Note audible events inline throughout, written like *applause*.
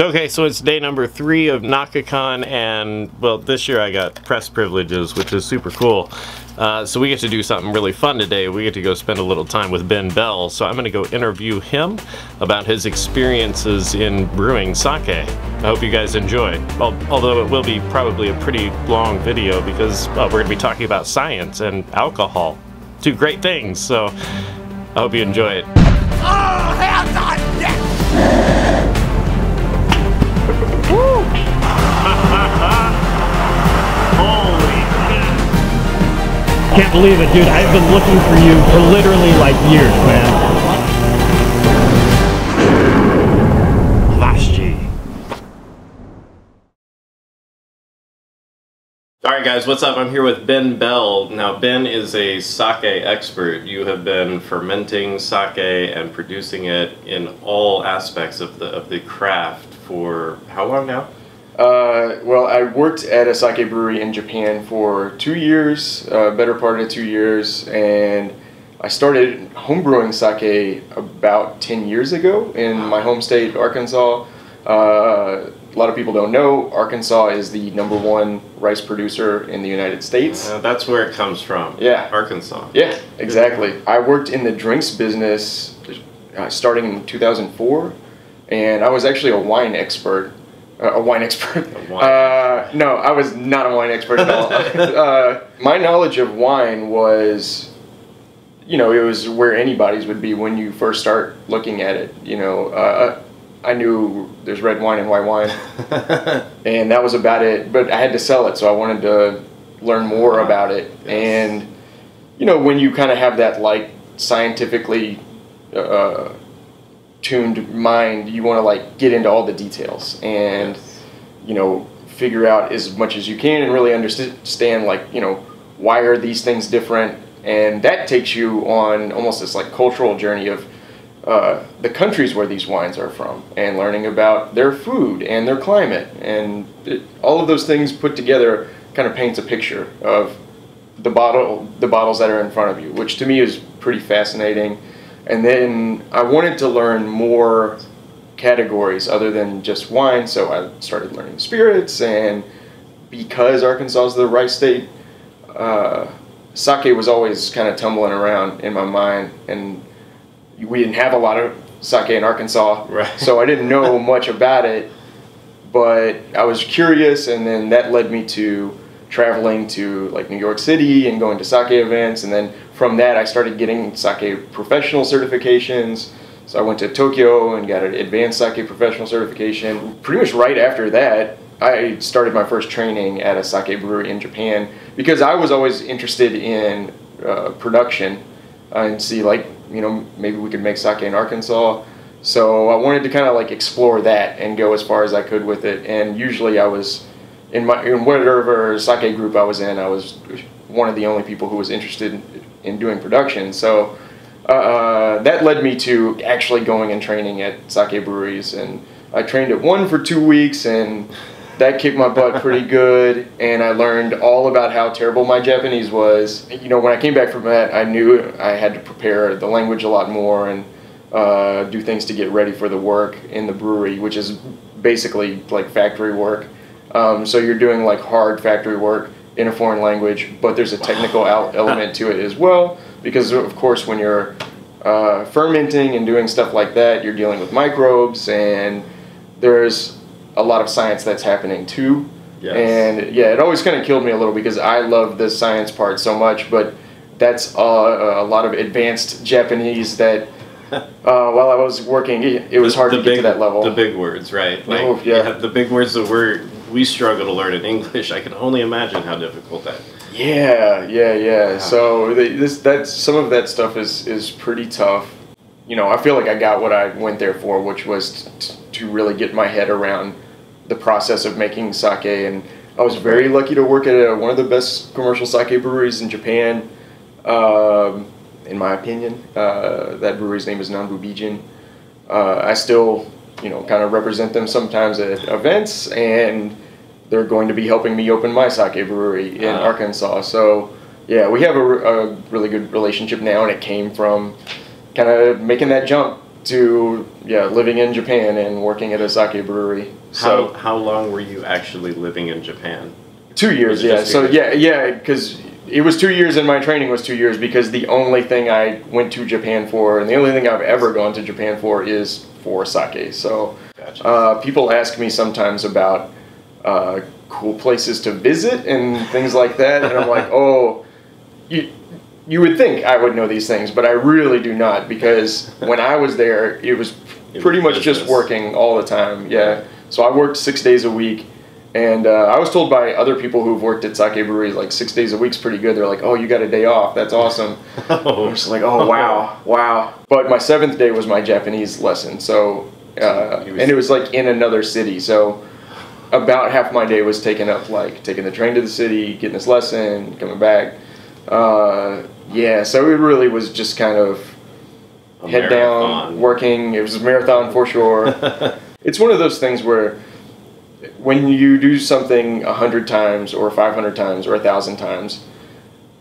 Okay, so it's day number three of Naka-Kon, and well, this year I got press privileges, which is super cool. Uh, so we get to do something really fun today. We get to go spend a little time with Ben Bell. So I'm going to go interview him about his experiences in brewing sake. I hope you guys enjoy. Although it will be probably a pretty long video because well, we're going to be talking about science and alcohol. Two great things. So I hope you enjoy it. Oh, *laughs* Can't believe it, dude. I've been looking for you for literally like years, man. Last G. Alright guys, what's up? I'm here with Ben Bell. Now Ben is a sake expert. You have been fermenting sake and producing it in all aspects of the of the craft for how long now? Uh, well, I worked at a sake brewery in Japan for two years, uh, better part of two years, and I started homebrewing sake about 10 years ago in my home state, Arkansas. Uh, a lot of people don't know, Arkansas is the number one rice producer in the United States. Uh, that's where it comes from. Yeah. Arkansas. Yeah, exactly. I worked in the drinks business uh, starting in 2004 and I was actually a wine expert. Uh, a wine expert. A wine. Uh, no, I was not a wine expert at all. *laughs* uh, my knowledge of wine was, you know, it was where anybody's would be when you first start looking at it. You know, uh, I knew there's red wine and white wine, *laughs* and that was about it. But I had to sell it, so I wanted to learn more about it. Yes. And you know, when you kind of have that like scientifically uh, tuned mind, you want to like get into all the details and you know figure out as much as you can and really understand like you know why are these things different? And that takes you on almost this like cultural journey of uh, the countries where these wines are from and learning about their food and their climate. And it, all of those things put together kind of paints a picture of the bottle the bottles that are in front of you which to me is pretty fascinating and then I wanted to learn more categories other than just wine, so I started learning spirits. And because Arkansas is the rice state, uh, sake was always kind of tumbling around in my mind, and we didn't have a lot of sake in Arkansas, right. so I didn't know *laughs* much about it. But I was curious, and then that led me to traveling to like New York City and going to sake events, and then from that I started getting sake professional certifications. So I went to Tokyo and got an advanced sake professional certification. Pretty much right after that, I started my first training at a sake brewery in Japan because I was always interested in uh, production and see like you know maybe we could make sake in Arkansas. So I wanted to kind of like explore that and go as far as I could with it. And usually I was in my in whatever sake group I was in, I was one of the only people who was interested in, in doing production. So uh, uh, that led me to actually going and training at sake breweries, and I trained at one for two weeks, and that kicked my butt pretty *laughs* good. And I learned all about how terrible my Japanese was. You know, when I came back from that, I knew I had to prepare the language a lot more and uh, do things to get ready for the work in the brewery, which is basically like factory work. Um, so you're doing like hard factory work in a foreign language, but there's a technical *laughs* element to it as well because of course when you're uh, fermenting and doing stuff like that, you're dealing with microbes and there's a lot of science that's happening too. Yes. And yeah, it always kind of killed me a little because I love the science part so much, but that's uh, a lot of advanced Japanese that *laughs* uh, while I was working, it, it was hard the to big, get to that level. The big words, right? Like, oh, yeah. yeah. The big words that we're we struggle to learn in English. I can only imagine how difficult that. Yeah, yeah, yeah. So this that's some of that stuff is is pretty tough. You know, I feel like I got what I went there for, which was t- to really get my head around the process of making sake. And I was very lucky to work at a, one of the best commercial sake breweries in Japan. Um, in my opinion, uh, that brewery's name is Nanbu Bijin. Uh, I still you know, kind of represent them sometimes at events, and they're going to be helping me open my sake brewery in uh Arkansas. So, yeah, we have a, a, really good relationship now, and it came from kind of making that jump to yeah living in Japan and working at a sake brewery. So how long were you actually living in Japan? two years, yeah. So yeah, yeah, because it was two years and my training was two years because the only thing I went to Japan for and the only thing I've ever gone to Japan for is for sake. So Gotcha. uh, people ask me sometimes about uh, cool places to visit and things like that, and I'm like, *laughs* oh, you. You would think I would know these things, but I really do not because when I was there, it was pretty much just working all the time. Yeah. So I worked six days a week, and uh, I was told by other people who've worked at sake breweries like six days a week's pretty good. They're like, "Oh, you got a day off. That's awesome." *laughs* I'm just like, "Oh, wow, wow." But my seventh day was my Japanese lesson, so uh, and it was like in another city, so about half my day was taken up like taking the train to the city, getting this lesson, coming back. Uh, yeah, so it really was just kind of A head marathon. down, working. It was a marathon for sure. *laughs* it's one of those things where when you do something a hundred times or five hundred times or a thousand times,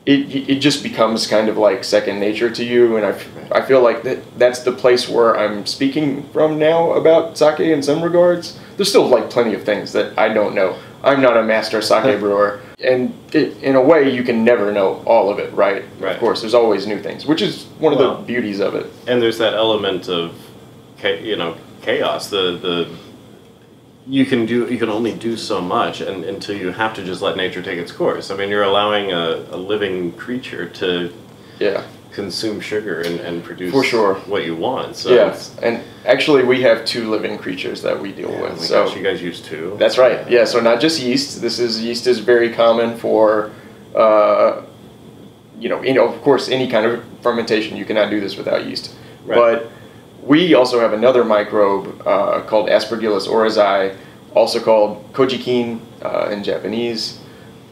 it it just becomes kind of like second nature to you. And I I feel like that that's the place where I'm speaking from now about sake in some regards. There's still like plenty of things that I don't know. I'm not a master sake brewer, and it, in a way, you can never know all of it, right? Right. Of course, there's always new things, which is one of Well- the beauties of it. and there's that element of you know chaos the the you can do you can only do so much and until you have to just let nature take its course i mean you're allowing a, a living creature to Yeah. consume sugar and, and produce For sure. what you want so yeah, and actually, we have two living creatures that we deal oh with. so gosh, you guys use two that's right. Yeah, so not just yeast. This is yeast is very common for, uh, you know, you know, of course, any kind of fermentation. You cannot do this without yeast. Right. But we also have another microbe uh, called Aspergillus oryzae, also called kojikin uh, in Japanese,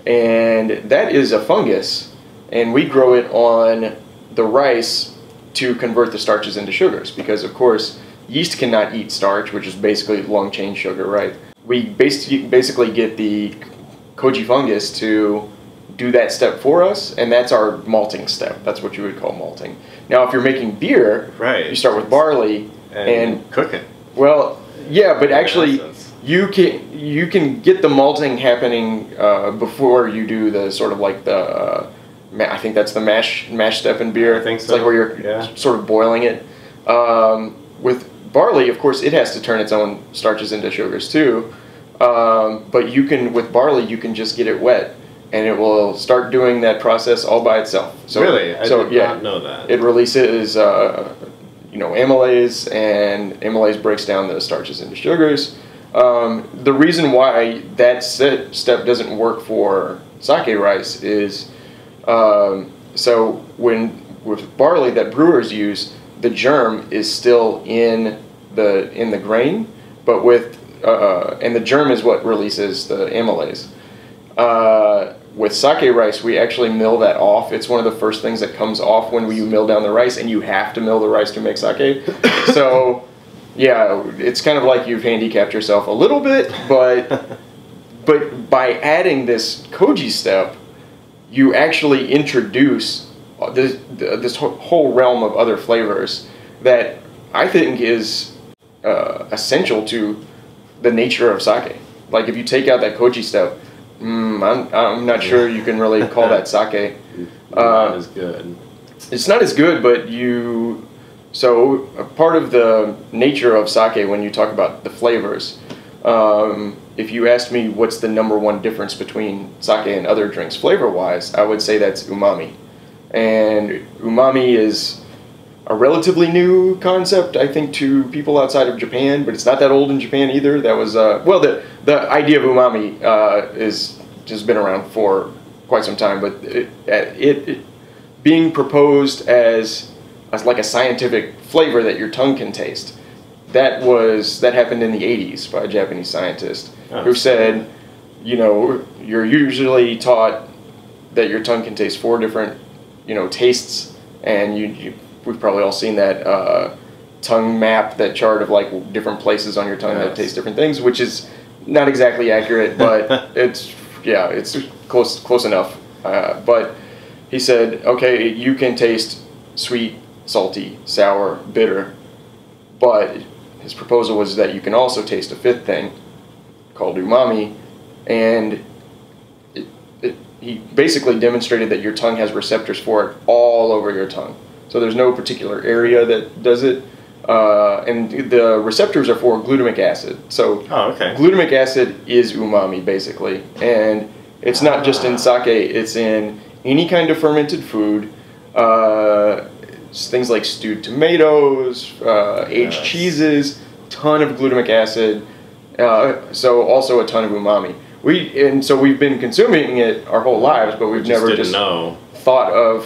and that is a fungus, and we grow it on the rice to convert the starches into sugars because, of course, yeast cannot eat starch, which is basically long chain sugar, right? We basically basically get the koji fungus to do that step for us, and that's our malting step. That's what you would call malting. Now, if you're making beer, Right. you start with barley, and, and cook it well, yeah, but actually, you can you can get the malting happening uh, before you do the sort of like the. Uh, ma- I think that's the mash mash step in beer. I think It's like where you're yeah. sort of boiling it. Um, with barley, of course, it has to turn its own starches into sugars too. Um, but you can with barley, you can just get it wet, and it will start doing that process all by itself. So really i so did yeah, not know that it releases, uh, you know, amylase, and amylase breaks down the starches into sugars. Um, the reason why that step doesn't work for sake rice is um, so when with barley that brewers use, the germ is still in the in the grain, but with uh, and the germ is what releases the amylase. Uh, with sake rice, we actually mill that off. It's one of the first things that comes off when you mill down the rice, and you have to mill the rice to make sake. *coughs* so, yeah, it's kind of like you've handicapped yourself a little bit, but *laughs* but by adding this koji step, you actually introduce this this whole realm of other flavors that I think is uh, essential to the nature of sake. Like if you take out that koji step, mm, I'm I'm not sure you can really call that *laughs* sake. not Uh, as good It's not as good, but you. So a part of the nature of sake when you talk about the flavors, um, if you asked me what's the number one difference between sake and other drinks flavor wise, I would say that's umami. And umami is a relatively new concept, I think, to people outside of Japan, but it's not that old in Japan either. That was uh, well, the the idea of umami uh, is just been around for quite some time, but it, it, it being proposed as, as like a scientific flavor that your tongue can taste. That was that happened in the 80s by a Japanese scientist Oh. who said, you know, you're usually taught that your tongue can taste four different, you know, tastes, and you, you we've probably all seen that uh, tongue map, that chart of like different places on your tongue that taste different things, which is not exactly accurate, *laughs* but it's yeah, it's close close enough. Uh, but he said, okay, you can taste sweet, salty, sour, bitter. but his proposal was that you can also taste a fifth thing called umami, and it, it, he basically demonstrated that your tongue has receptors for it all over your tongue. So there's no particular area that does it. Uh, and the receptors are for glutamic acid. So Oh, okay. glutamic acid is umami basically, and it's not just in sake; it's in any kind of fermented food. Uh, things like stewed tomatoes, uh, aged Yes. cheeses, ton of glutamic acid. Uh, so also a ton of umami. We and so we've been consuming it our whole lives, but we've Just never just know. thought of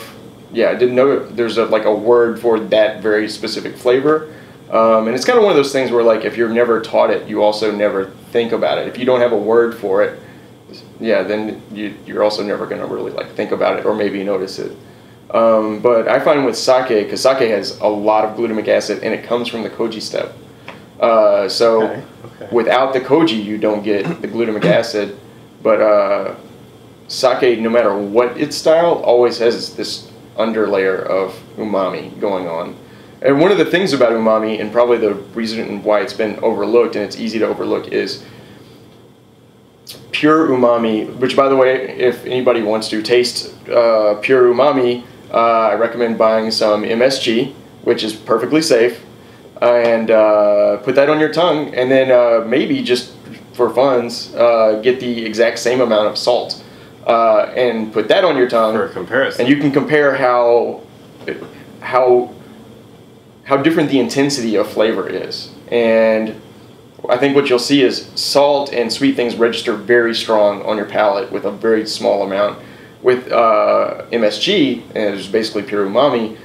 yeah I didn't know there's a, like a word for that very specific flavor. Um, and it's kind of one of those things where like if you're never taught it you also never think about it. If you don't have a word for it yeah then you, you're also never going to really like think about it or maybe notice it. Um, but i find with sake because sake has a lot of glutamic acid and it comes from the koji step. Uh, so Okay, okay. without the koji you don't get the glutamic acid. But uh, sake, no matter what its style, always has this underlayer of umami going on. And one of the things about umami, and probably the reason why it's been overlooked and it's easy to overlook, is pure umami. Which, by the way, if anybody wants to taste uh, pure umami, uh, I recommend buying some MSG, which is perfectly safe, and uh, put that on your tongue, and then uh, maybe just for funds, uh, get the exact same amount of salt, uh, and put that on your tongue. For comparison. and you can compare how how how different the intensity of flavor is. And i think what you'll see is salt and sweet things register very strong on your palate with a very small amount. With uh, msg and it's basically pure umami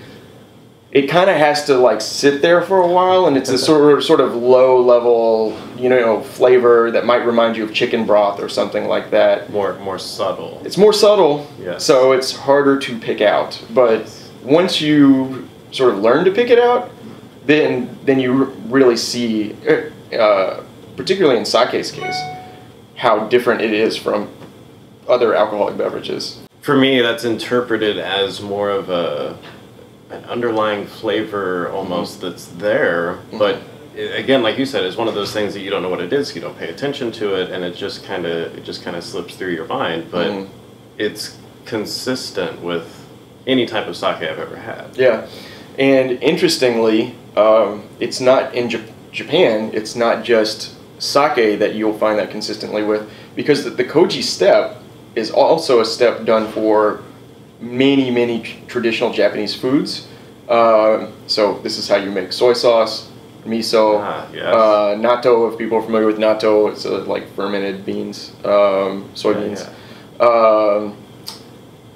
it kind of has to like sit there for a while and it's a sort of sort of low level you know flavor that might remind you of chicken broth or something like that more more subtle. it's more subtle, Yes. so it's harder to pick out. But once you sort of learn to pick it out, then then you really see, uh, particularly in sake's case, how different it is from other alcoholic beverages. For me, that's interpreted as more of a an underlying flavor almost that's there, but i- again, like you said, it's one of those things that you don't know what it is, you don't pay attention to it, and it just kind of it just kind of slips through your mind. But Mhm. it's consistent with any type of sake I've ever had. Yeah, and interestingly, um, it's not in Jap- Japan. It's not just sake that you'll find that consistently with, because the, the koji step is also a step done for many, many traditional Japanese foods. Um, so this is how you make soy sauce, miso, Ah, yes. uh, natto. If people are familiar with natto, it's uh, like fermented beans, um, soybeans. Um,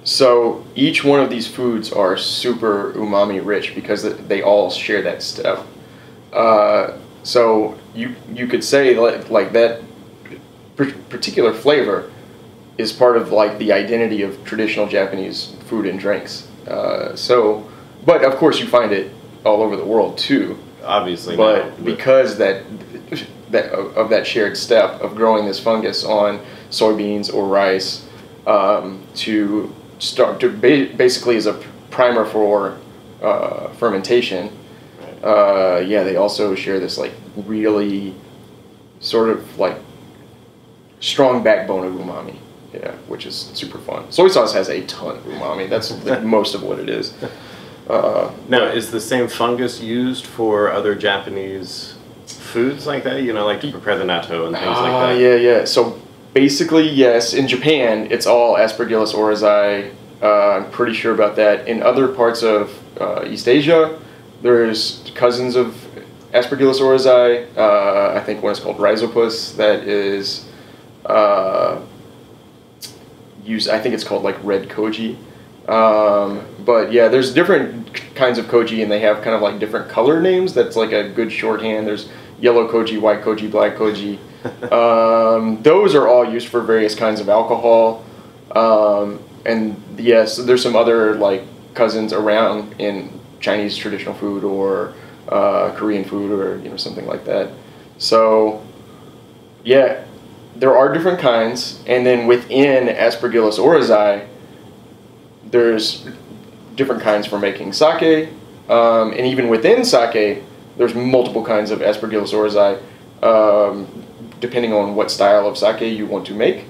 so each one of these foods are super umami rich because they all share that stuff. Uh, so you you could say like, like that particular flavor is part of like the identity of traditional Japanese food and drinks. Uh, so, but of course you find it all over the world too. Obviously, But with- because that that of, of that shared step of growing this fungus on soybeans or rice um, to start to ba- basically as a primer for uh, fermentation. Uh, yeah, they also share this like really sort of like strong backbone of umami. Yeah, which is super fun. Soy sauce has a ton of umami. That's like *laughs* most of what it is. Uh, Now, is the same fungus used for other Japanese foods like that? You know, like to prepare the natto and things like Ah, that. yeah, yeah. So basically, yes. In Japan, it's all Aspergillus oryzae. Uh, I'm pretty sure about that. In other parts of uh, East Asia, there's cousins of Aspergillus oryzae. Uh, I think one is called Rhizopus. That is uh, used. I think it's called like red koji. Um, but yeah, there's different kinds of koji, and they have kind of like different color names. That's like a good shorthand. There's yellow koji, white koji, black koji. *laughs* um, those are all used for various kinds of alcohol. Um, and yes, there's some other like cousins around in Chinese traditional food or uh, Korean food or you know something like that. So yeah, there are different kinds, and then within Aspergillus oryzae, there's different kinds for making sake, um, and even within sake, there's multiple kinds of Aspergillus oryzae, um, depending on what style of sake you want to make.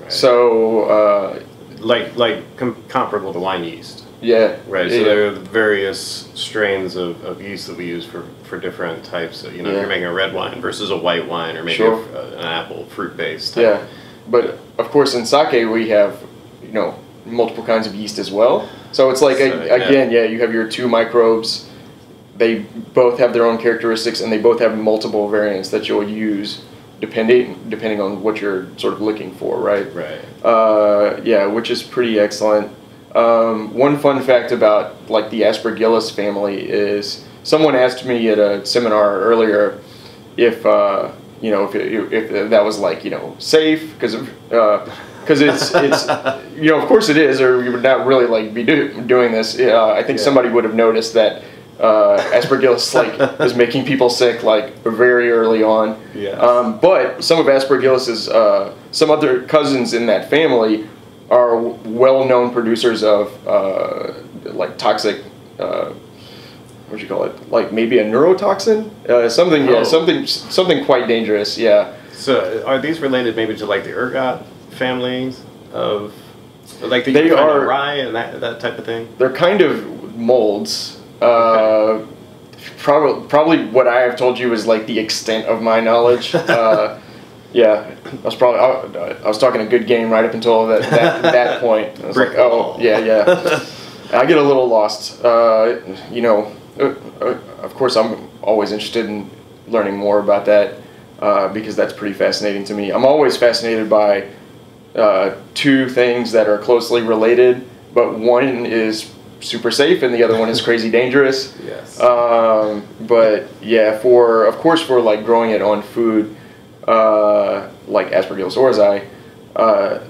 Right. So uh, like like com- comparable to wine yeast, yeah, right? So yeah. there are various strains of, of yeast that we use for, for different types. Of, you know, if Yeah. you're making a red wine versus a white wine, or maybe Sure. a, an apple fruit based. Yeah, but of course in sake we have, you know, multiple kinds of yeast as well. So it's like So, a, yeah. again, yeah, you have your two microbes. They both have their own characteristics, and they both have multiple variants that you'll use depending depending on what you're sort of looking for, right? Right. Uh, yeah, which is pretty excellent. Um, one fun fact about like the Aspergillus family is someone asked me at a seminar earlier if uh, you know if, it, if that was like you know safe because because it's it's *laughs* you know of course it is or you would not really like be do, doing this. Uh, I think Yeah. somebody would have noticed that uh, Aspergillus *laughs* like is making people sick like very early on. Yes. Um, but some of Aspergillus's uh, some other cousins in that family are well-known producers of uh, like toxic. Uh, what do you call it? Like maybe a neurotoxin, uh, something. Yeah, Oh. something something quite dangerous. Yeah. So are these related maybe to like the ergot families of like the They you are- rye and that that type of thing? They're kind of molds. Uh, probably, probably what I have told you is like the extent of my knowledge. *laughs* yeah, I was probably I, I was talking a good game right up until that that, that *laughs* point. I was like, oh yeah, yeah. *laughs* I get a little lost. Uh, you know, uh, uh, of course, I'm always interested in learning more about that uh, because that's pretty fascinating to me. I'm always fascinated by uh, two things that are closely related, but one is super safe and the other one is *laughs* crazy dangerous. Yes. Um, but yeah, for of course for like growing it on food, uh, like Aspergillus oryzae, uh,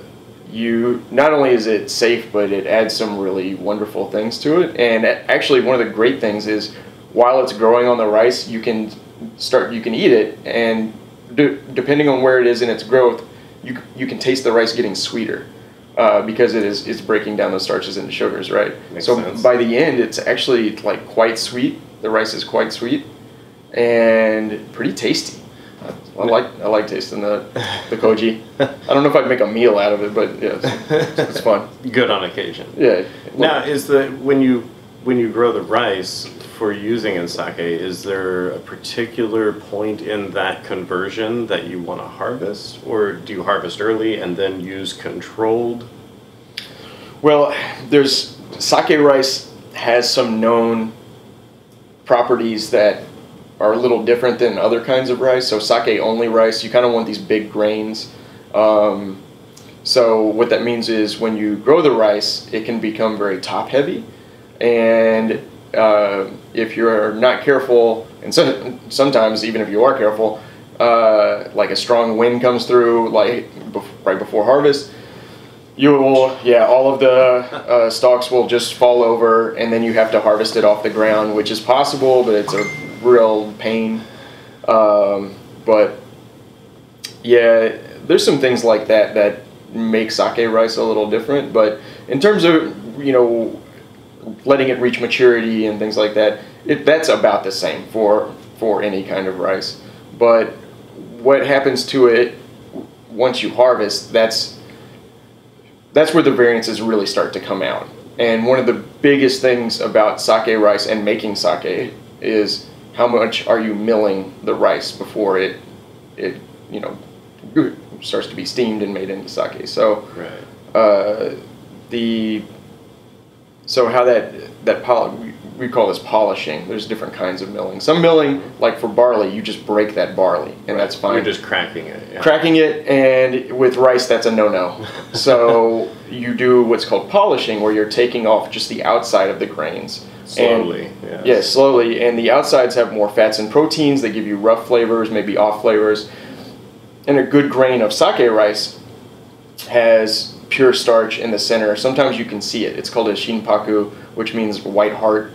you not only is it safe, but it adds some really wonderful things to it. And actually, one of the great things is while it's growing on the rice, you can start you can eat it, and de- depending on where it is in its growth, you you can taste the rice getting sweeter. Uh, because it is it's breaking down those starches into sugars, right? Makes so sense. by the end, it's actually like quite sweet. The rice is quite sweet and pretty tasty. I like I like tasting the the koji. *laughs* I don't know if I'd make a meal out of it, but yeah, it's, it's fun. *laughs* Good on occasion. Yeah. Now, is the when you when you grow the rice for using in sake, is there a particular point in that conversion that you want to harvest, or do you harvest early and then use controlled? Well, there's sake rice has some known properties that are a little different than other kinds of rice. So sake only rice, you kind of want these big grains. Um, so what that means is when you grow the rice, it can become very top heavy, and uh, if you're not careful, and some, sometimes even if you are careful, uh, like a strong wind comes through, like right before harvest, you will, yeah, all of the uh, stalks will just fall over, and then you have to harvest it off the ground, which is possible, but it's a real pain. Um, but yeah, there's some things like that that make sake rice a little different. But in terms of you know letting it reach maturity and things like that, it that's about the same for for any kind of rice. But what happens to it once you harvest, that's that's where the variances really start to come out. And one of the biggest things about sake rice and making sake is how much are you milling the rice before it it you know starts to be steamed and made into sake. So Right. uh, the so how that that pol- we, call this polishing. There's different kinds of milling. Some milling, like for barley, you just break that barley, and that's fine. You're just cracking it. Yeah. cracking it, and with rice, that's a no-no. *laughs* so you do what's called polishing, where you're taking off just the outside of the grains. Slowly. And, yes. yeah, slowly, and the outsides have more fats and proteins. They give you rough flavors, maybe off flavors. And a good grain of sake rice has pure starch in the center. Sometimes you can see it. It's called a shinpaku, which means white heart.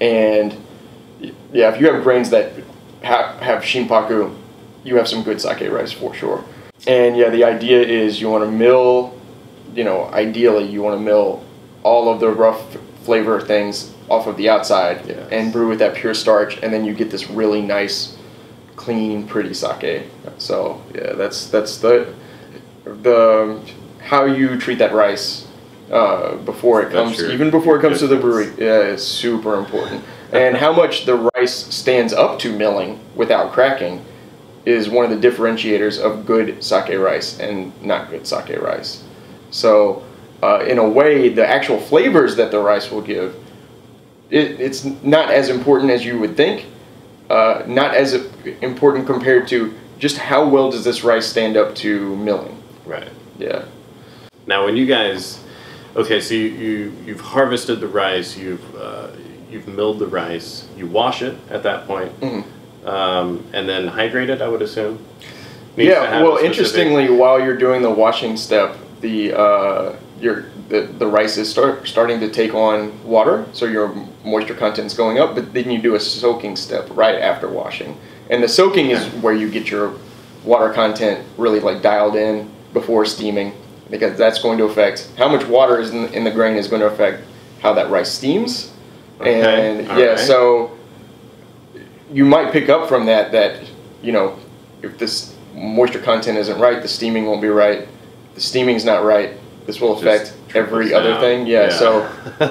And yeah, if you have grains that ha- have shinpaku, you have some good sake rice for sure. And yeah, the idea is you want to mill, you know, ideally you want to mill all of the rough flavor things off of the outside Yes. and brew with that pure starch, and then you get this really nice, clean, pretty sake. So yeah, that's that's the the how you treat that rice uh, before it comes, even before it comes to the brewery, yeah, is super important. And how much the rice stands up to milling without cracking is one of the differentiators of good sake rice and not good sake rice. So, uh, in a way, the actual flavors that the rice will give, it, it's not as important as you would think. Uh, not as important compared to just how well does this rice stand up to milling. Right. Yeah. Now, when you guys, okay, so you, you you've harvested the rice, you've uh, you've milled the rice, you wash it at that point, Mm-hmm. um, and then hydrate it. I would assume. Needs Yeah, well, interestingly, while you're doing the washing step, the uh, your the, the rice is start, starting to take on water, so your moisture content is going up. But then you do a soaking step right after washing, and the soaking is where you get your water content really like dialed in before steaming, because that's going to affect how much water is in, in the grain is going to affect how that rice steams, Okay, and all yeah, right. so you might pick up from that that you know if this moisture content isn't right, the steaming won't be right. The steaming's not right. This will affect every other down. thing. Yeah, Yeah. so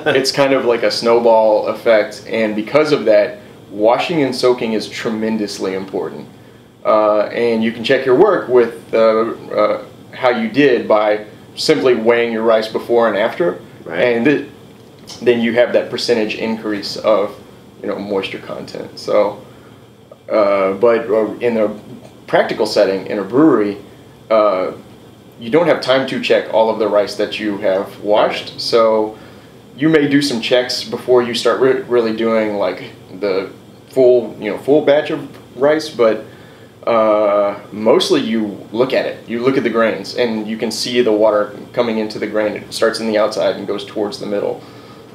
it's kind of like a snowball effect, and because of that, washing and soaking is tremendously important. Uh, and you can check your work with uh, uh, how you did by simply weighing your rice before and after, Right. and th- then you have that percentage increase of you know moisture content. So, uh, but uh, in a practical setting in a brewery, uh, you don't have time to check all of the rice that you have washed. So, you may do some checks before you start re- really doing like the full you know full batch of rice, but uh, mostly you look at it. You look at the grains, and you can see the water coming into the grain. It starts in the outside and goes towards the middle.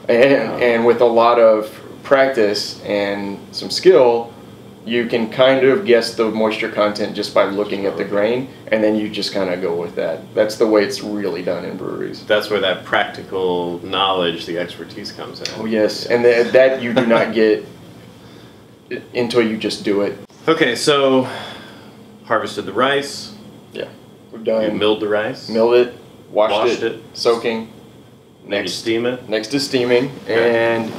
And, and with a lot of practice and some skill, you can kind of guess the moisture content just by looking at the grain, and then you just kind of go with that. That's the way it's really done in breweries. That's where that practical knowledge, the expertise comes in. Oh yes, and th- that you do not *laughs* get until you just do it. Okay, so harvested the rice, Yeah, we've you done milled the rice, milled it, washed, Washed it, it. soaking. Next, steam it. next is steaming, Okay. and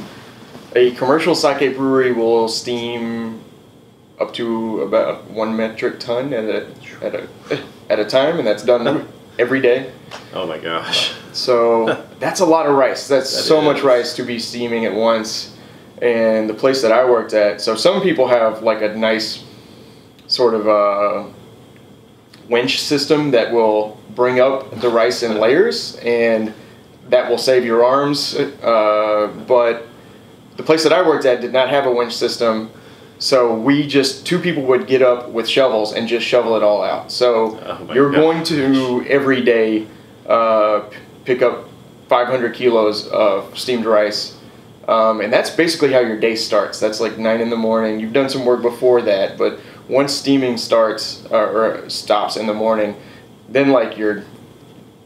a commercial sake brewery will steam up to about one metric ton at a at a at a time, and that's done every day. Oh my gosh. So *laughs* that's a lot of rice. That's That so much rice to be steaming at once. And the place that I worked at, so some people have like a nice sort of uh, winch system that will bring up the rice in layers, and that will save your arms. Uh, but the place that I worked at did not have a winch system. So we just two people would get up with shovels and just shovel it all out. So Oh you're going to every day uh, p- pick up 500 kilos of steamed rice, um, and that's basically how your day starts. That's like nine in the morning. You've done some work before that, but once steaming starts uh, or stops in the morning, then like your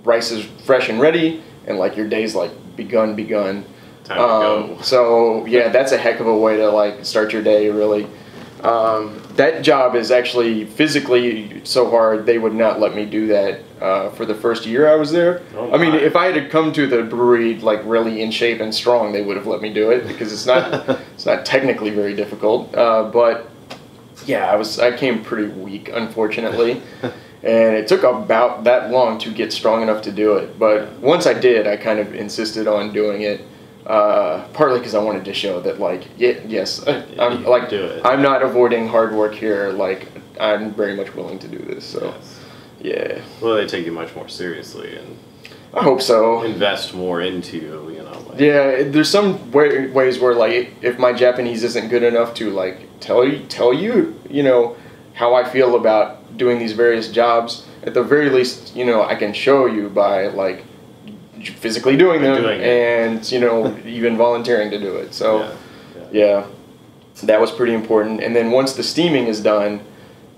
rice is fresh and ready, and like your day's like begun begun. Time to Um, go. so yeah, that's a heck of a way to like start your day. Really, um, that job is actually physically so hard. They would not let me do that uh, for the first year I was there. Oh I mean, if I had come to the brewery like really in shape and strong, they would have let me do it because it's not *laughs* it's not technically very difficult. Uh, but yeah, I was I came pretty weak, unfortunately. *laughs* And it took about that long to get strong enough to do it. But once I did, I kind of insisted on doing it. Uh, partly because I wanted to show that, like, yeah, yes, I, I'm like, do it. I'm not avoiding hard work here. Like, I'm very much willing to do this. So, Yes. yeah, Well, they take you much more seriously and I hope so. invest more into you, you know. Like, Yeah, there's some way, ways where like if my Japanese isn't good enough to like tell you tell you you know how I feel about doing these various jobs, at the very least you know I can show you by like physically doing them doing and you know *laughs* even volunteering to do it. So yeah, yeah. yeah, that was pretty important. And then once the steaming is done,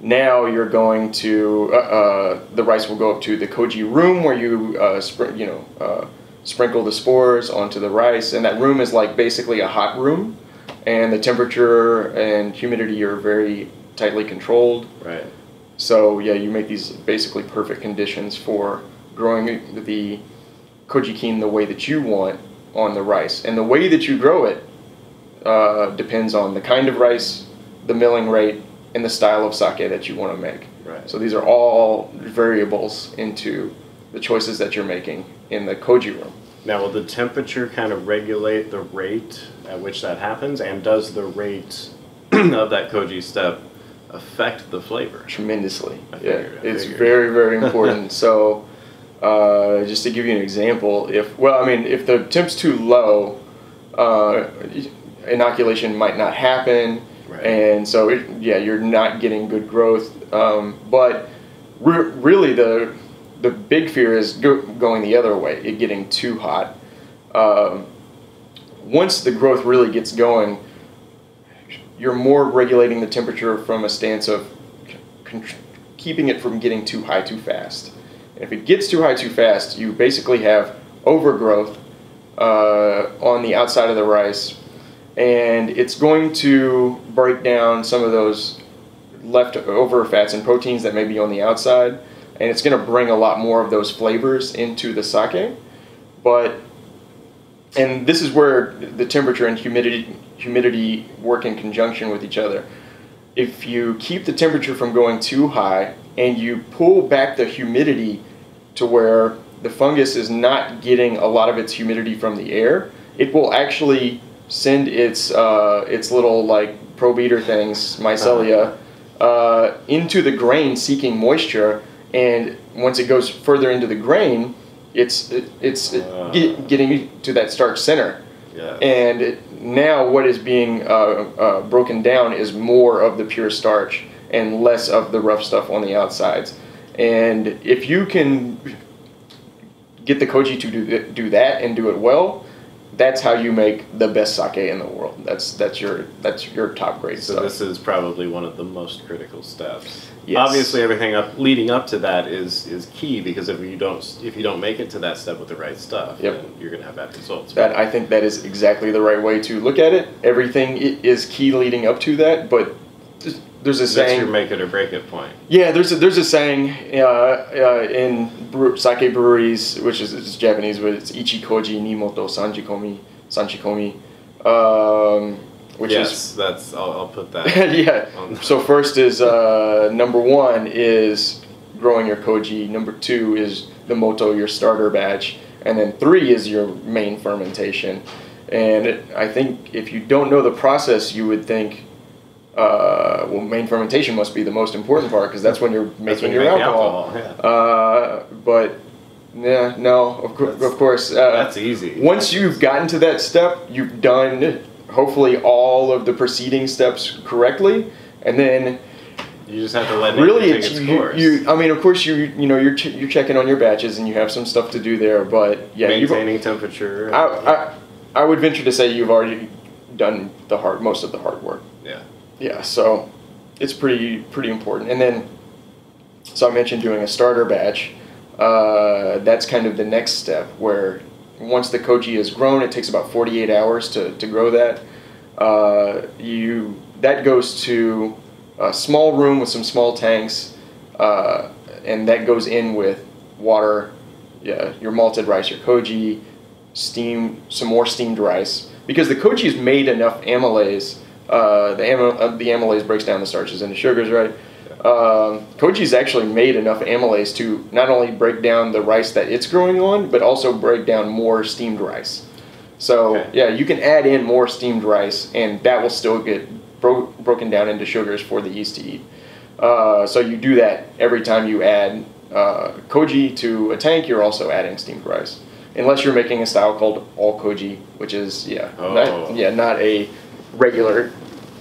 now you're going to uh, uh, the rice will go up to the koji room where you uh, spr- you know uh, sprinkle the spores onto the rice, and that room is like basically a hot room, and the temperature and humidity are very tightly controlled. Right. So yeah, you make these basically perfect conditions for growing the koji kin the way that you want on the rice, and the way that you grow it uh, depends on the kind of rice, the milling rate, and the style of sake that you want to make. Right. So these are all variables into the choices that you're making in the koji room. Now, will the temperature kind of regulate the rate at which that happens, and does the rate *clears throat* of that koji step affect the flavor? tremendously. I yeah, I it's figured. very very important. *laughs* so, uh, just to give you an example, if well, I mean, if the temp's too low, uh, inoculation might not happen, Right. and so it, yeah, you're not getting good growth. Um, but re- really, the the big fear is go- going the other way, it getting too hot. Um, once the growth really gets going, you're more regulating the temperature from a stance of con- keeping it from getting too high too fast. If it gets too high too fast, you basically have overgrowth uh, on the outside of the rice, and it's going to break down some of those leftover fats and proteins that may be on the outside, and it's going to bring a lot more of those flavors into the sake. But and this is where the temperature and humidity humidity work in conjunction with each other. If you keep the temperature from going too high and you pull back the humidity to where the fungus is not getting a lot of its humidity from the air, it will actually send its uh, its little like probeater things, mycelia, uh, into the grain seeking moisture, and once it goes further into the grain, it's it, it's Ah. get, getting to that starch center. Yeah. And it, now what is being uh, uh, broken down is more of the pure starch and less of the rough stuff on the outsides. And if you can get the koji to do, do that and do it well, that's how you make the best sake in the world. That's that's your that's your top grade So stuff. this is probably one of the most critical steps. Yes. Obviously, everything up leading up to that is is key because if you don't if you don't make it to that step with the right stuff, Yep. then you're gonna have bad results. That I think that is exactly the right way to look at it. Everything is key leading up to that, but there's a That's saying. your make it or break it point. Yeah, there's a, there's a saying uh, uh, in brew, sake breweries, which is it's Japanese, but it's ichi koji ni moto sanjikomi sanchikomi, um, which yes, that's. I'll, I'll put that. *laughs* yeah. on- So first is uh, number one is growing your koji. Number two is the moto, your starter batch, and then three is your main fermentation. And it, I think if you don't know the process, you would think. Uh, well, main fermentation must be the most important part because that's when you're making when you your alcohol. alcohol, Uh, but yeah, no, of, That's- of course. Uh, That's easy. Once you've gotten to that step, you've done hopefully all of the preceding steps correctly, and then You just have to let really, it's take its you, course. you. I mean, of course, you you know you're ch- you're checking on your batches and you have some stuff to do there, but yeah, maintaining temperature. I, I I would venture to say you've already done the hard most of the hard work. Yeah. So it's pretty pretty important. And then, so I mentioned doing a starter batch. Uh, that's kind of the next step where once the koji is grown, it takes about 48 hours to, to grow that. Uh, you that goes to a small room with some small tanks, uh, and that goes in with water, yeah, your malted rice, your koji, steam, some more steamed rice, because the koji is made enough amylase. Uh, the amyl- uh, the amylase breaks down the starches into sugars, right? Um, koji is actually made enough amylase to not only break down the rice that it's growing on, but also break down more steamed rice. So Okay. yeah, you can add in more steamed rice, and that will still get bro- broken down into sugars for the yeast to eat. Uh, so you do that every time you add uh, koji to a tank. You're also adding steamed rice, unless you're making a style called all koji, which is yeah, Oh. not, yeah, not a regular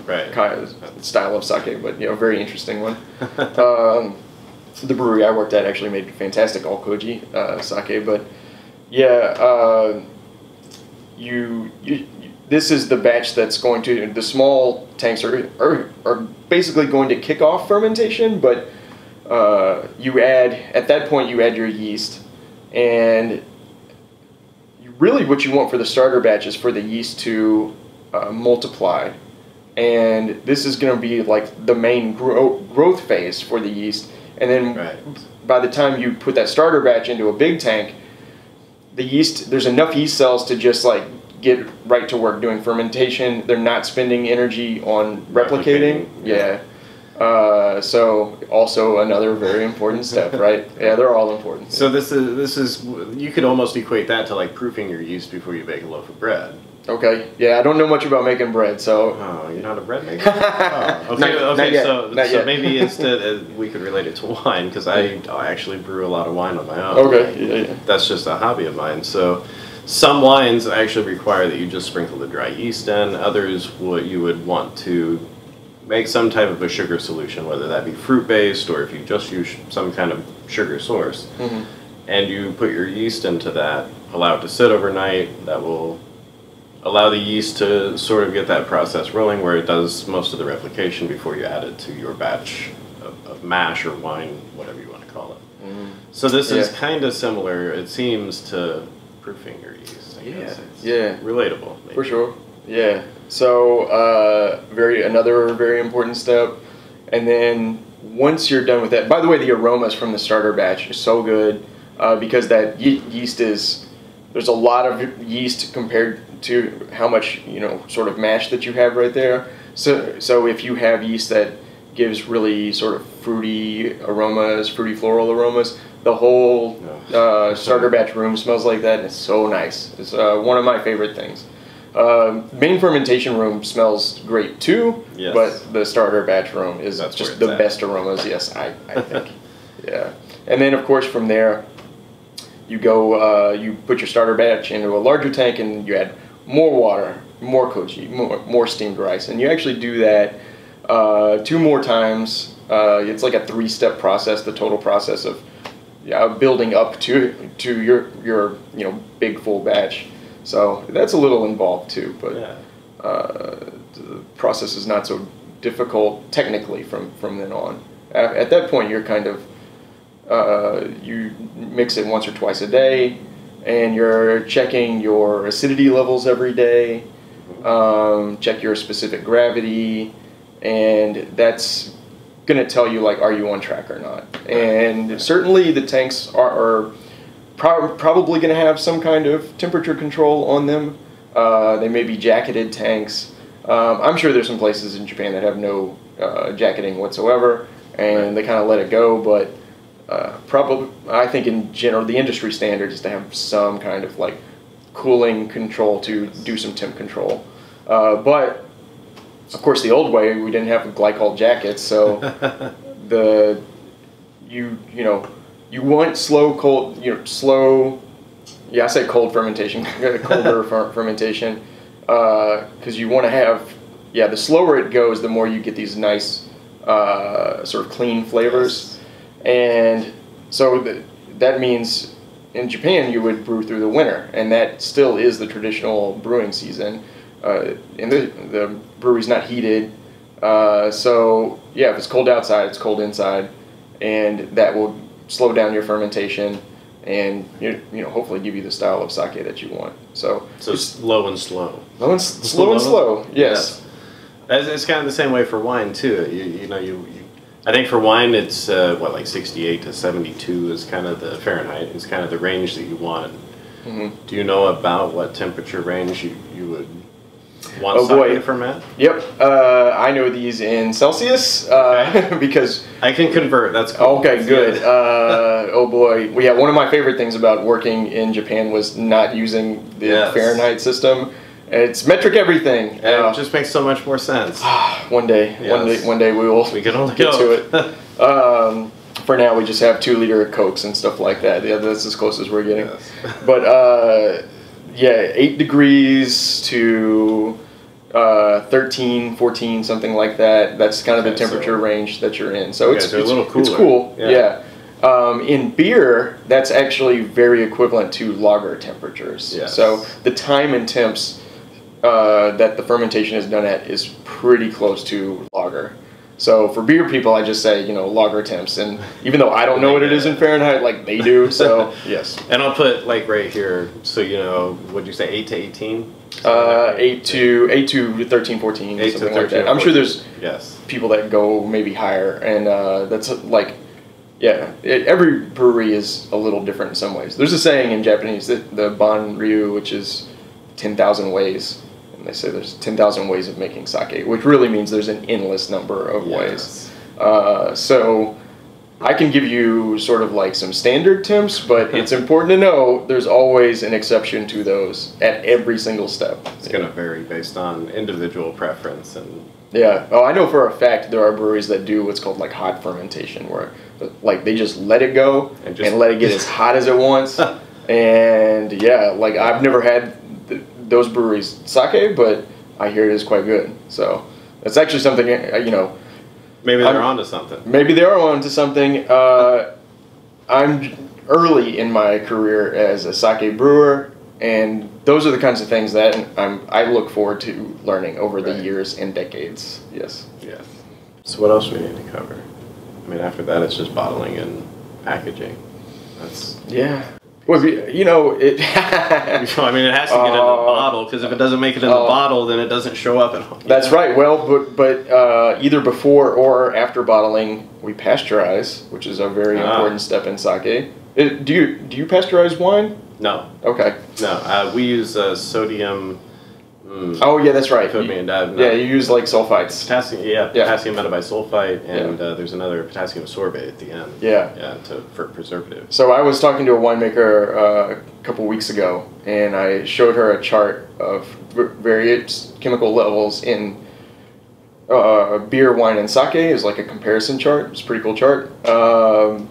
Right. kind of style of sake, but you know, very interesting one. *laughs* um, the brewery I worked at actually made fantastic all koji uh, sake, but yeah, uh, you, you this is the batch that's going to the small tanks are are, are basically going to kick off fermentation, but uh, you add at that point you add your yeast and really what you want for the starter batch is for the yeast to uh, multiply. And this is going to be like the main grow- growth phase for the yeast. And then Right. by the time you put that starter batch into a big tank, the yeast there's enough yeast cells to just like get right to work doing fermentation. They're not spending energy on replicating. Replicating, yeah. Yeah. Uh, so also another very important step, *laughs* right? Yeah, they're all important. So this is this is you could almost equate that to like proofing your yeast before you bake a loaf of bread. Okay, yeah, I don't know much about making bread, so Oh, you're not a bread maker. *laughs* oh, okay, Not- okay. not yet, so not so yet. maybe instead uh, we could relate it to *laughs* wine because I, I actually brew a lot of wine on my own. okay, yeah, yeah. That's just a hobby of mine. So some wines actually require that you just sprinkle the dry yeast in. Others what you would want to make some type of a sugar solution, whether that be fruit based or if you just use some kind of sugar source. Mhm. And you put your yeast into that, allow it to sit overnight. That will allow the yeast to sort of get that process rolling where it does most of the replication before you add it to your batch of, of mash or wine, whatever you want to call it. So this is kind of similar, it seems, to proofing your yeast. I guess. Yeah, It's yeah. Relatable. maybe. For sure. Yeah. So uh, very another very important step, and then once you're done with that. By the way, the aromas from the starter batch are so good uh, because that ye- yeast is there's a lot of yeast compared to how much you know sort of mash that you have right there. So so if you have yeast that gives really sort of fruity aromas, fruity floral aromas, the whole uh, starter batch room smells like that, and it's so nice. It's uh, one of my favorite things. Um, main fermentation room smells great too, Yes. but the starter batch room is That's just the at. best aromas. Yes, I, I think. *laughs* yeah, and then of course from there, you go, uh, you put your starter batch into a larger tank, and you add more water, more koji, more, more steamed rice, and you actually do that uh, two more times. Uh, it's like a three-step process. The total process of yeah, building up to to your your you know big full batch. So that's a little involved too, but Yeah. uh, the process is not so difficult technically from from then on. At, at that point, you're kind of uh, you mix it once or twice a day, and you're checking your acidity levels every day. Um, check your specific gravity, and that's going to tell you like are you on track or not. And certainly the tanks are, are pro- probably going to have some kind of temperature control on them. Uh, they may be jacketed tanks. Um, I'm sure there's some places in Japan that have no uh, jacketing whatsoever, and they kind of let it go. But uh, probably, I think in general, the industry standard is to have some kind of like cooling control to do some temp control. Uh, but of course, the old way we didn't have glycol jackets, so *laughs* the you you know you want slow cold you know slow yeah I say cold fermentation *laughs* colder fermentation because you want to have yeah the slower it goes the more you get these nice uh, sort of clean flavors and so th- that means in Japan you would brew through the winter and that still is the traditional brewing season uh, and the, the brewery's not heated uh, so yeah if it's cold outside it's cold inside and that will slow down your fermentation and you you know hopefully give you the style of sake that you want. So So slow and slow. slow and, slow and slow. Yes. It's, it's kind of the same way for wine too. You, you know, you, you I think for wine it's uh, what like 68 to 72 is kind of the Fahrenheit. Is kind of the range that you want. Mhm. Do you know about what temperature range you, you would want Oh, boy. to ferment? Yep. Uh, I know these in Celsius uh, *laughs* because I can convert. That's cool. okay, good. Uh, oh boy. Well, yeah. One of my favorite things about working in Japan was not using the Yes. Fahrenheit system. It's metric everything. And Uh, it just makes so much more sense. *sighs* one day, one day, one day we will. We can only get hope. to it. *laughs* Um, for now, we just have two liter cokes and stuff like that. Yeah, that's as close as we're getting. Yes. *laughs* But uh, yeah, eight degrees to uh, 13, 14, something like that. That's kind of the Okay, so- temperature range that you're in. So it's, are a it's, little it's cool. Yeah. Yeah. Um, in beer, that's actually very equivalent to lager temperatures. Yes. So the time and temps uh, that the fermentation is done at is pretty close to lager. So for beer people, I just say you know lager temps, and even though I don't know what it is in Fahrenheit, like they do, *laughs* so yes. And I'll put like right here, so you know, what'd you say, eight to eighteen? Uh, eight to eight to 13, 14, Eight to something like that. I'm sure there's Yes. people that go maybe higher, and uh, that's like, yeah, it, every brewery is a little different in some ways. There's a saying in Japanese that the Ban Ryu, which is ten thousand ways, they say there's ten thousand ways of making sake, which really means there's an endless number of ways. Uh, so. I can give you sort of like some standard temps, but it's *laughs* important to know there's always an exception to those at every single step. It's gonna vary based on individual preference and Yeah. Oh, I know for a fact there are breweries that do what's called like hot fermentation, where like they just let it go And and, let it get *laughs* as hot as it wants. *laughs* and yeah, like I've never had those breweries sake, but I hear it is quite good. So that's actually something uh, you know. maybe they're I'm- onto something. Maybe they are onto something. Uh, I'm early in my career as a sake brewer, and those are the kinds of things that I'm, I look forward to learning over the years and decades. Yes. Yes. So what else we need to cover? I mean, after that, it's just bottling and packaging. That's. Yeah. Well, you you know it. *laughs* I mean, it has to get in the Uh, bottle because if it doesn't make it in the uh, bottle, then it doesn't show up at home. That's right. Well, but but uh, either before or after bottling, we pasteurize, which is a very Ah. important step in sake. It, do you do you pasteurize wine? No, Okay. no. Uh, we use uh, sodium. Mm, Oh yeah, that's right. Me You- in that. yeah, you use like sulfites. Potassium, yeah, Yeah. potassium metabisulfite, and uh, there's another potassium sorbate at the end. Yeah. Yeah, to, for preservative. So I was talking to a winemaker uh, a couple weeks ago, and I showed her a chart of various chemical levels in uh, beer, wine, and sake. Is like a comparison chart. It's a pretty cool chart. Um,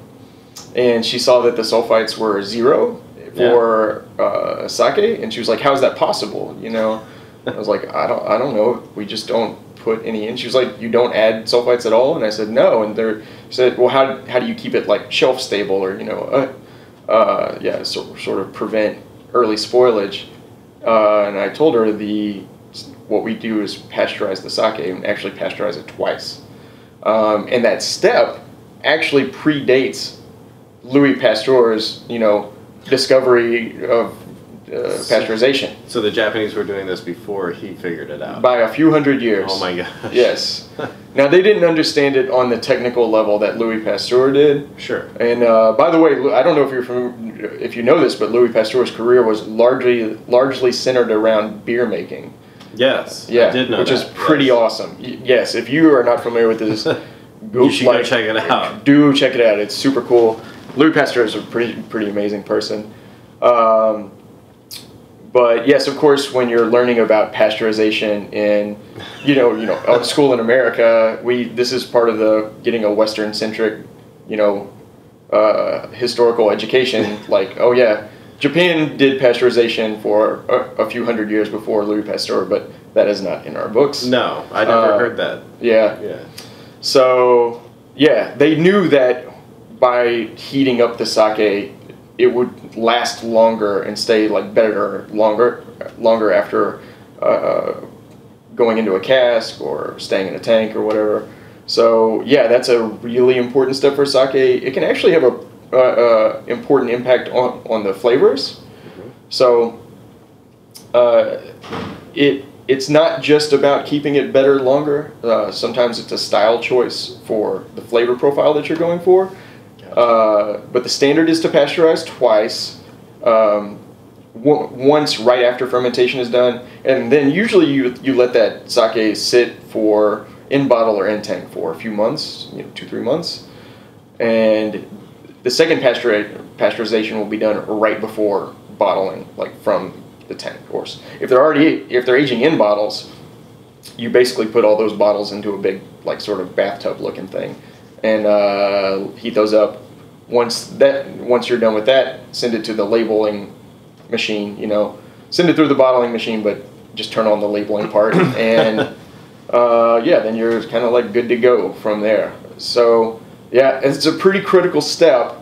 and she saw that the sulfites were zero for uh, sake, and she was like, "How is that possible?" You know, I was like, "I don't, I don't know. We just don't put any in." She was like, "You don't add sulfites at all?" And I said, "No." And they said, "Well, how, how do you keep it like shelf stable, or you know, uh, uh, yeah, so, sort of prevent early spoilage?" Uh, and I told her the what we do is pasteurize the sake and actually pasteurize it twice. Um, and that step actually predates Louis Pasteur's, you know, discovery of pasteurization So the Japanese were doing this before he figured it out. by a few hundred years. oh my gosh. *laughs* Yes. now they didn't understand it on the technical level that Louis Pasteur did. Sure. And uh, by the way, I don't know if you're from, if you know this, but Louis Pasteur's career was largely largely centered around beer making. Yes. Yeah, I did know which is pretty yes. awesome. Yes, if you are not familiar with this, go *laughs* You should go check it out. Do check it out. It's super cool. Louis Pasteur is a pretty pretty amazing person. Um, but yes, of course, when you're learning about pasteurization in, you know, you know, school in America, we this is part of the getting a Western centric, you know, uh, historical education. *laughs* like, oh yeah, Japan did pasteurization for a, a few hundred years before Louis Pasteur, but that is not in our books. No, I never Uh, heard that. Yeah. Yeah. So yeah, they knew that by heating up the sake, it would last longer and stay like better longer, longer after uh, going into a cask or staying in a tank or whatever. So yeah, that's a really important step for sake. It can actually have a uh, uh, important impact on on the flavors. So uh, it it's not just about keeping it better longer. Uh, sometimes it's a style choice for the flavor profile that you're going for. Uh, but the standard is to pasteurize twice. Um, once right after fermentation is done, and then usually you you let that sake sit for in bottle or in tank for a few months, you know, two three months, and the second pasteuri- pasteurization will be done right before bottling, like from the tank. Of course, if they're already if they're aging in bottles, you basically put all those bottles into a big like sort of bathtub looking thing, and uh, heat those up. Once that once you're done with that, send it to the labeling machine. You know, send it through the bottling machine, but just turn on the labeling part, *laughs* and uh, yeah, then you're kind of like good to go from there. So yeah, it's a pretty critical step.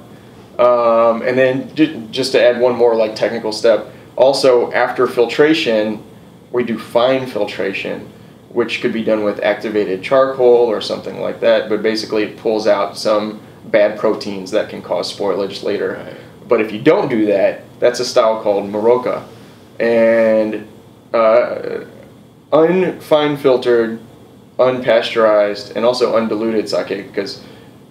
Um, and then ju- just to add one more like technical step, also after filtration, we do fine filtration, which could be done with activated charcoal or something like that. But basically, it pulls out some bad proteins that can cause spoilage later. Right. But if you don't do that, that's a style called Muroka, and uh, unfine filtered, unpasteurized, and also undiluted sake because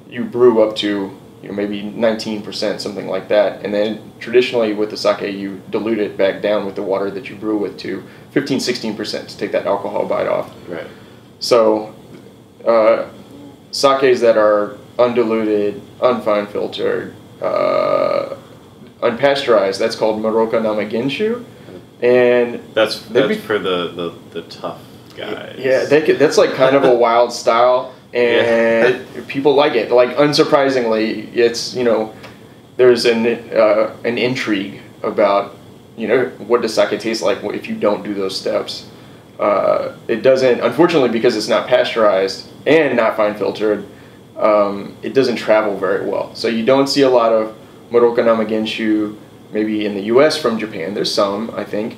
you brew up to you know maybe 19% something like that and then traditionally with the sake you dilute it back down with the water that you brew with to 15 16% to take that alcohol bite off Right. so uh, sakes that are undiluted unfine filtered uh, unpasteurized that's called muroka namagenshu and That's that's be- for the, the, the tough guys. Yeah, they could, that's like kind of a *laughs* wild style, and people like it. Like unsurprisingly, it's you know, there's an uh, an intrigue about you know what does sake taste like if you don't do those steps. Uh, it doesn't, unfortunately, because it's not pasteurized and not fine filtered. Um, it doesn't travel very well, so you don't see a lot of Muroka Namagenshu. Maybe in the U.S. from Japan, there's some I think,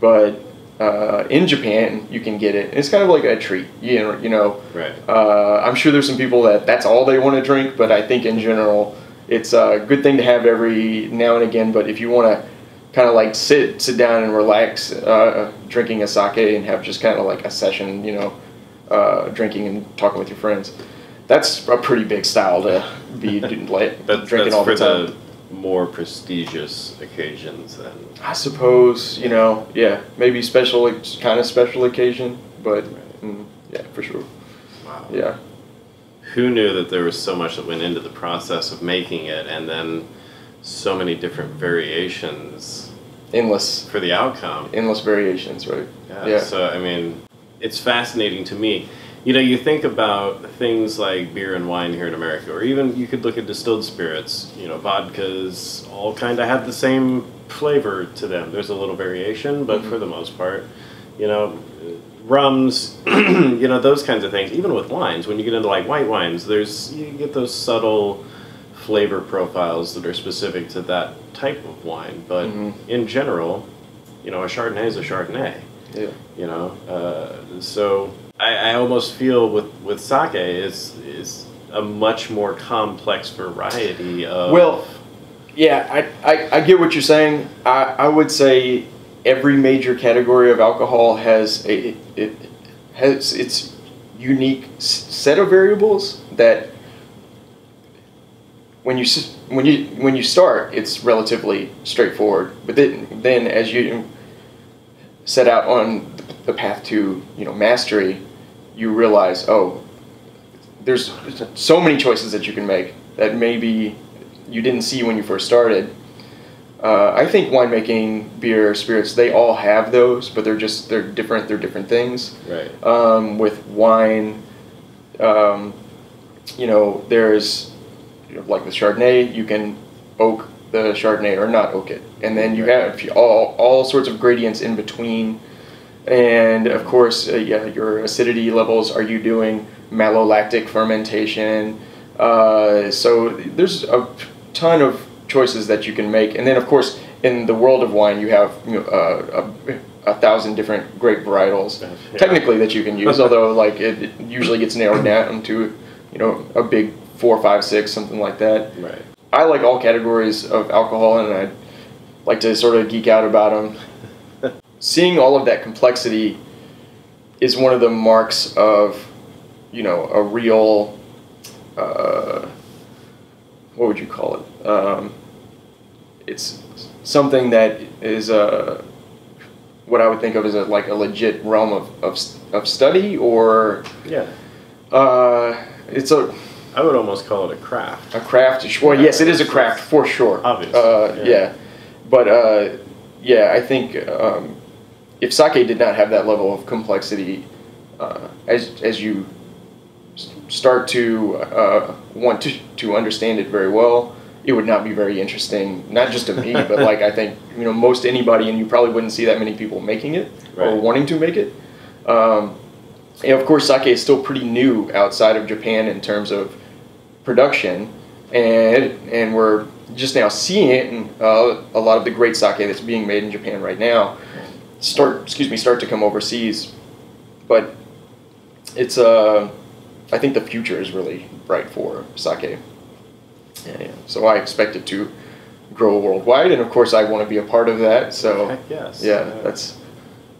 but uh, in Japan you can get it. It's kind of like a treat, you know. You know, Right. uh, I'm sure there's some people that that's all they want to drink, but I think in general it's a good thing to have every now and again. But if you want to kind of like sit sit down and relax, uh, drinking a sake and have just kind of like a session, you know, uh, drinking and talking with your friends, that's a pretty big style to be *laughs* like That, drinking all the time. the more prestigious occasions then. I suppose you know, yeah, maybe special, kind of special occasion, but mm, yeah, for sure, Wow. yeah. Who knew that there was so much that went into the process of making it and then so many different variations Endless, for the outcome? endless variations, right? Yeah, Yeah. So I mean, it's fascinating to me. You know, you think about things like beer and wine here in America, or even you could look at distilled spirits. You know, vodkas all kind of have the same flavor to them. There's a little variation, but for the most part, you know, rums, *clears throat* you know, those kinds of things. Even with wines, when you get into like white wines, there's you get those subtle flavor profiles that are specific to that type of wine. But Mhm. in general, you know, a Chardonnay is a Chardonnay Yeah. you know uh, so I, I almost feel with with sake is is a much more complex variety of Well, yeah, I, I, I get what you're saying. I, I would say every major category of alcohol has a it has its unique set of variables that when you when you when you start it's relatively straightforward but then then as you set out on the path to you know mastery you realize oh there's so many choices that you can make that maybe you didn't see when you first started. Uh, I think winemaking, beer, spirits, they all have those, but they're just they're different. They're different things. right Um, with wine, um, you know, there's you know, like the Chardonnay, you can oak the Chardonnay or not oak it, and then you Right. have all all sorts of gradients in between. And of course, uh, yeah, your acidity levels. Are you doing malolactic fermentation? Uh, so there's a ton of choices that you can make. And then, of course, in the world of wine, you have you know, uh, a, a thousand different grape varietals, Yeah. technically that you can use. *laughs* although, like it, it usually gets narrowed down to, you know, a big four, five, six, something like that. right I like all categories of alcohol, and I like to sort of geek out about them. Seeing all of that complexity is one of the marks of, you know, a real. Uh, what would you call it? Um, it's something that is uh, what I would think of as a, like a legit realm of, of, of study, or yeah uh, it's a i would almost call it a craft a craft. Well, yes, it is a craft for sure. Obvious, Uh, yeah. yeah. but uh, yeah, I think um, if sake did not have that level of complexity, uh, as as you start to uh, want to to understand it very well, it would not be very interesting. Not just to me, but like I think you know most anybody, and you probably wouldn't see that many people making it or wanting to make it. Um, and of course, sake is still pretty new outside of Japan in terms of production, and and we're just now seeing it. And uh, a lot of the great sake that's being made in Japan right now start excuse me start to come overseas. But it's uh, I think the future is really bright for sake. Yeah, yeah. So I expect it to grow worldwide, and of course I want to be a part of that. So Heck yes. yeah, that's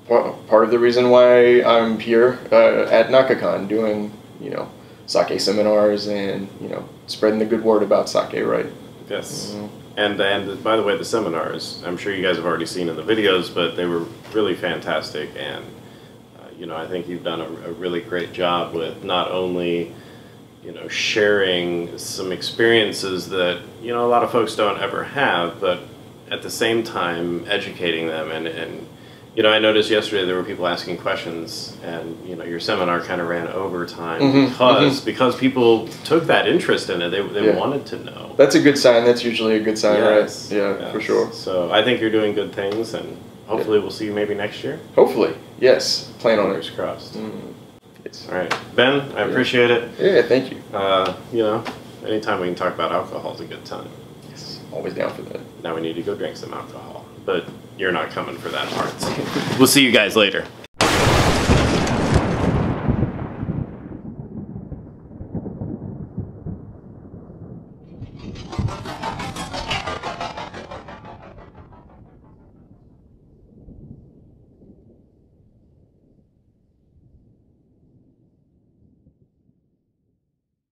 pa- part of the reason why I'm here uh, at Naka-Kon doing you know sake seminars and you know spreading the good word about sake, right? Yes. Mhm. And and by the way, the seminars, I'm sure you guys have already seen in the videos, but they were really fantastic. And uh, you know, I think you've done a, a really great job with not only you know sharing some experiences that you know a lot of folks don't ever have, but at the same time educating them and and you know, I noticed yesterday there were people asking questions, and you know, your seminar kind of ran over time Mhm, because because people took that interest in it. They, they Yeah. wanted to know. That's a good sign. That's usually a good sign, Yes, right? Yeah, yes. for sure. So I think you're doing good things, and hopefully we'll see you maybe next year. Hopefully, yes. Plan on Fingers it. crossed. Mm. Yes. All right, Ben, I appreciate it. Yeah, thank you. Uh, you know, anytime we can talk about alcohol is a good time. Yes, always down for that. Now we need to go drink some alcohol, but you're not coming for that part. so. we'll see you guys later.